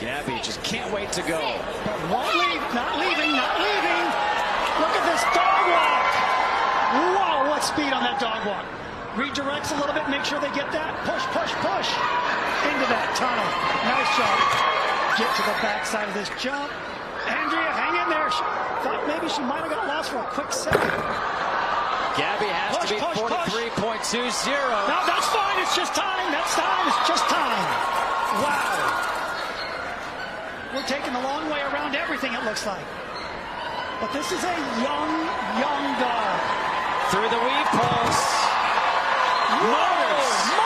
Gabby just can't wait to go. But won't leave, not leaving, not leaving. Look at this dog walk. Whoa, what speed on that dog walk. Redirects a little bit, make sure they get that. Push, push, push. Into that tunnel. Nice job. Get to the backside of this jump. Andrea, hang in there. She thought maybe she might have got lost for a quick second. Gabby has Push, to be push, push. 43.20. No, that's fine. It's just time. It's just time. Wow. We're taking the long way around everything, it looks like. But this is a young, young dog. Through the weave poles. Motors!